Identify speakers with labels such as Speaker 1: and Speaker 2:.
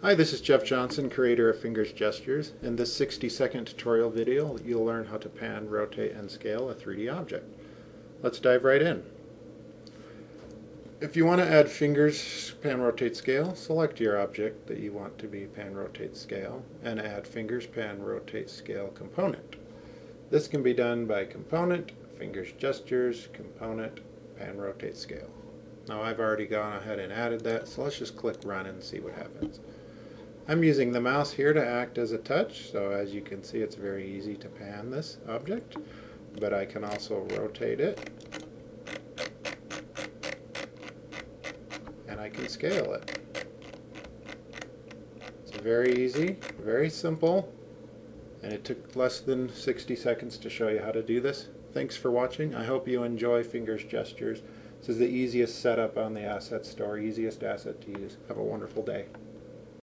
Speaker 1: Hi, this is Jeff Johnson, creator of Fingers Gestures. In this 60 second tutorial video, you'll learn how to pan, rotate, and scale a 3D object. Let's dive right in. If you want to add fingers, pan, rotate, scale, select your object that you want to be pan, rotate, scale, and add fingers, pan, rotate, scale component. This can be done by component, fingers, gestures, component, pan, rotate, scale. Now I've already gone ahead and added that, so let's just click run and see what happens. I'm using the mouse here to act as a touch, so as you can see it's very easy to pan this object, but I can also rotate it, and I can scale it. It's very easy, very simple, and it took less than 60 seconds to show you how to do this. Thanks for watching. I hope you enjoy Fingers Gestures. This is the easiest setup on the asset store, easiest asset to use. Have a wonderful day.